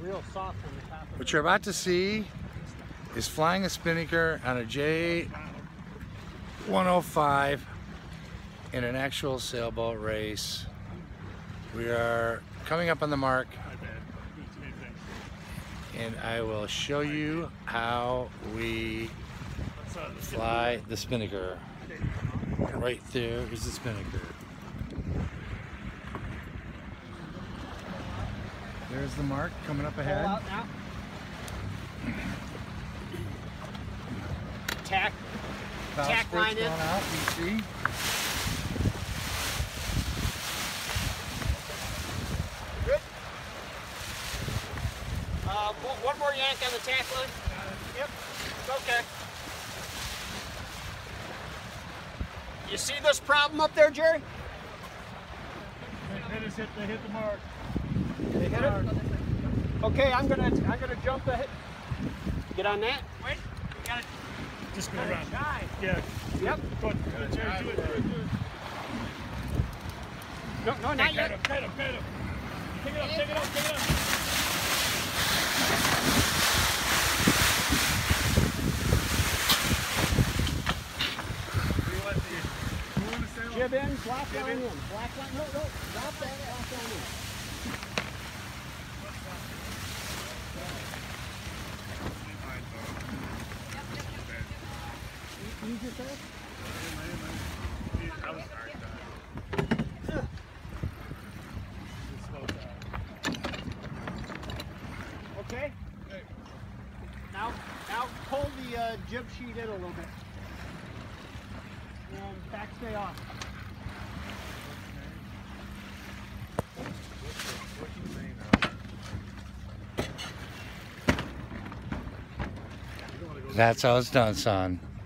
real soft on the top What you're about to see is flying a spinnaker on a J105 in an actual sailboat race. We are coming up on the mark and I will show you how we fly the spinnaker. Right there is the spinnaker. There's the mark coming up ahead. Tack. Bow Tack line in. out, you see. Good. Uh, one more yank on the tack line. Yep. Okay. You see this problem up there, Jerry? They hit, they hit the mark. They hit it. Okay, I'm gonna I'm gonna jump ahead. Get on that. Wait. We gotta Just go around. dive. Yeah. Yep. Go ahead, go Jerry, do it, do it, do it. No, no, not Pat yet. him, pat him, pat him. Take it up, take it up, take it up. What do you want to do? You want to sail? Jib in, black Jib line in. in. Black line. No, no. Drop that. Black line in. Okay. Now, now pull the uh, jib sheet in a little bit. And back stay off. That's how it's done, son.